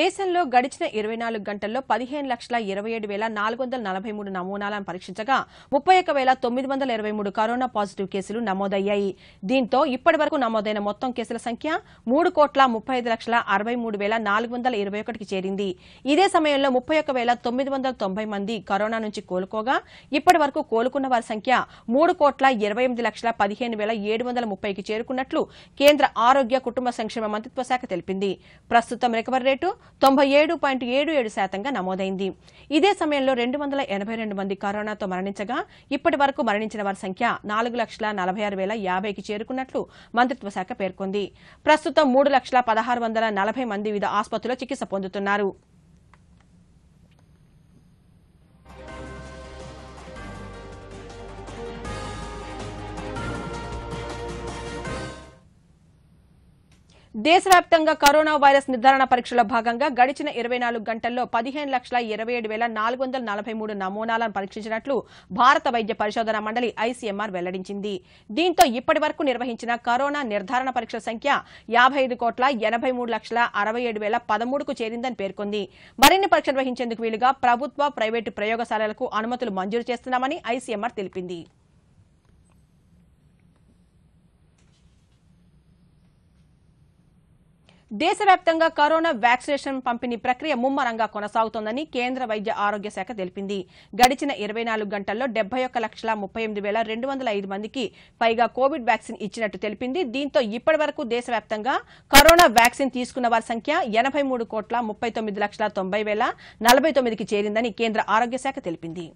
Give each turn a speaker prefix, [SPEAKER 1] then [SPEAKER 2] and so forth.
[SPEAKER 1] దేశంలో గడిచిన ఇరవై నాలుగు గంటల్లో పదిహేను లక్షల ఇరవై ఏడు వేల నాలుగు వందల నలభై మూడు నమూనాలను పరీక్షించగా ముప్పై ఒక్క పేల తొమ్మిది వందల ఇరవై మూడు కరోనా పాజిటివ్ కేసులు నమోదయ్యాయి దీంతో ఇప్పటి వరకు నమోదైన మొత్తం కేసుల సంఖ్య మూడు కోట్ల ముప్పై ఐదు లక్షల అరవై మూడు వేల నాలుగు వందల ఇరవై ఒకటికి చేరింది ఇదే సమయంలో ముప్పై ఒక్క పేల తొమ్మిది వందల తొంభై మంది కరోనా నుంచి కోలుకోగా ఇప్పటి వరకు కోలుకున్న వారి సంఖ్య మూడు కోట్ల ఇరవై ఎనిమిది లక్షల పదిహేను వేల ఏడు వందల ముప్పైకి చేరుకున్నట్లు కేంద్ర ఆరోగ్య కుటుంబ సంక్షేమ మంత్రిత్వ శాఖ తెలిపింది ప్రస్తుతం రికవరీ రేటు తొంభై ఏడు పాయింట్ ఏడు ఏడు శాతంగా నమోదైంది ఇదే సమయంలో రెండు వందల ఎనభై రెండు మంది కరోనాతో మరణించగా ఇప్పటి వరకు మరణించిన వారి సంఖ్య నాలుగు లక్షల నలభై ఆరు వేల యాభైకి చేరుకున్నట్లు మంత్రిత్వ శాఖ పేర్కొంది ప్రస్తుతం మూడు లక్షల పదహారు వందల నలభై మంది వివిధ ఆసుపత్రుల్లో చికిత్స పొందుతున్నారు దేశవ్యాప్తంగా కరోనా వైరస్ నిర్ధారణ పరీక్షల భాగంగా గడిచిన ఇరవై నాలుగు గంటల్లో పదిహేను లక్షల ఇరవై ఏడు వేల నాలుగు వందల నలభై మూడు నమూనాలను పరీక్షించినట్లు భారత వైద్య పరిశోధన మండలి ఐసీఎంఆర్ వెల్లడించింది దీంతో ఇప్పటి వరకు నిర్వహించిన కరోనా నిర్ధారణ పరీక్షల సంఖ్య యాభై ఐదు కోట్ల ఎనభై మూడు లక్షల అరవై ఏడు వేల పదమూడుకు చేరిందని పేర్కొంది మరిన్ని పరీక్షలు నిర్వహించేందుకు వీలుగా ప్రభుత్వ ప్రైవేటు ప్రయోగశాలలకు అనుమతులు మంజూరు చేస్తున్నామని ఐసీఎంఆర్ తెలిపింది దేశవ్యాప్తంగా కరోనా వ్యాక్సినేషన్ పంపిణీ ప్రక్రియ ముమ్మరంగా కొనసాగుతోందని కేంద్ర వైద్య ఆరోగ్య శాఖ తెలిపింది గడిచిన ఇరవై గంటల్లో డెబ్బై లక్షల ముప్పై మందికి పైగా కోవిడ్ వ్యాక్సిన్ ఇచ్చినట్టు తెలిపింది దీంతో ఇప్పటి వరకు దేశవ్యాప్తంగా కరోనా వ్యాక్సిన్ తీసుకున్న వారి సంఖ్య ఎనభై కోట్ల ముప్పై లక్షల తొంభై వేల చేరిందని కేంద్ర ఆరోగ్య శాఖ తెలిపింది